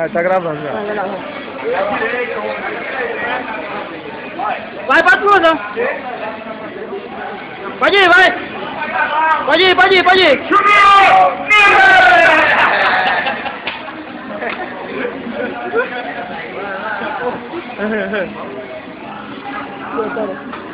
टकराव समझा भाई पतलू तो बजी भाई बजी बजी बजी Thank you.